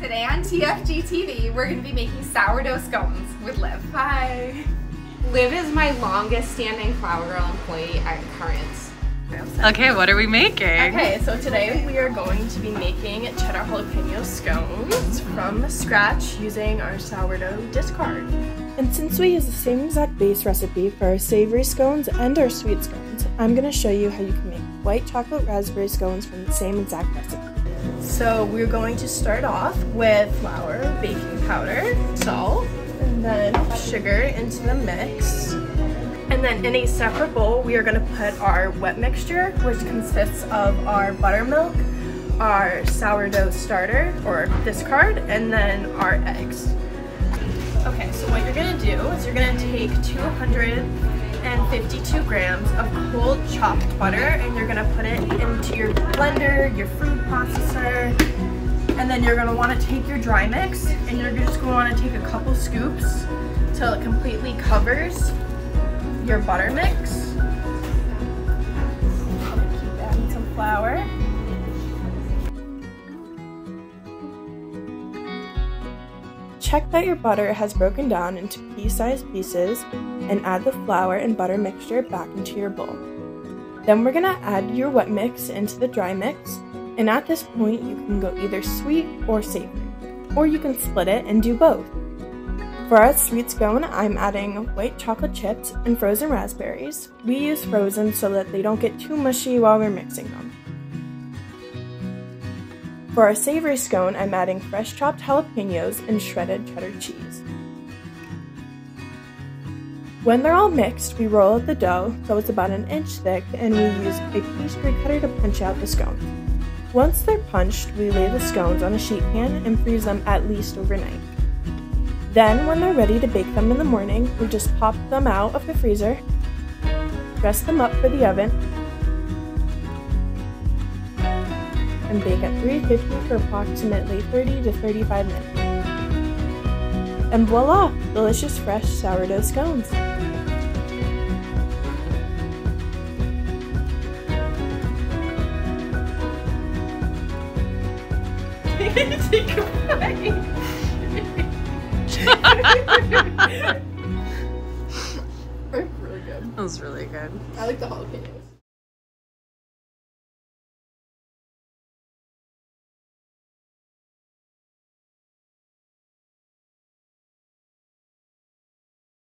Today on TFG TV, we're going to be making sourdough scones with Liv. Hi. Liv is my longest standing Flour Girl employee at Currents. Okay, what are we making? Okay, so today we are going to be making cheddar jalapeno scones from scratch using our sourdough discard. And since we use the same exact base recipe for our savory scones and our sweet scones, I'm going to show you how you can make white chocolate raspberry scones from the same exact recipe. So we're going to start off with flour, baking powder, salt, and then sugar into the mix. And then in a separate bowl, we are going to put our wet mixture, which consists of our buttermilk, our sourdough starter, or discard, and then our eggs. Okay, so what you're to do is you're to take 252 grams of cold chopped butter and you're to put it into your blender, your food processor, and then you're want to take your dry mix and you're just want to take a couple scoops till it completely covers your butter mix. Keep adding some flour. Check that your butter has broken down into pea-sized pieces and add the flour and butter mixture back into your bowl. Then we're gonna add your wet mix into the dry mix, and at this point you can go either sweet or savory, or you can split it and do both. For our sweet scone, I'm adding white chocolate chips and frozen raspberries. We use frozen so that they don't get too mushy while we're mixing them. For our savory scone, I'm adding fresh chopped jalapenos and shredded cheddar cheese. When they're all mixed, we roll out the dough so it's about an inch thick and we use a pastry cutter to punch out the scones. Once they're punched, we lay the scones on a sheet pan and freeze them at least overnight. Then, when they're ready to bake them in the morning, we just pop them out of the freezer, dress them up for the oven, and bake at 350 for approximately 30 to 35 minutes. And voila! Delicious fresh sourdough scones. Take a bite. really good. That was really good. I like the jalapenos.